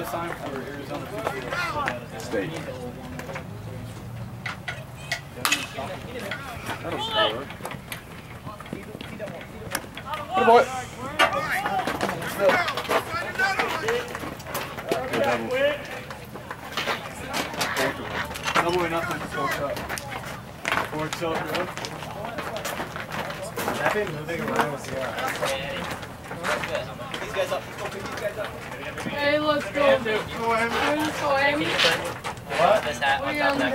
to sign for Arizona State. That'll score. Good boy. Double or nothing, forks up. Forks up, bro. I've been moving around with the These guys up. Let's go pick these guys up. Let's go, What? This hat top of that.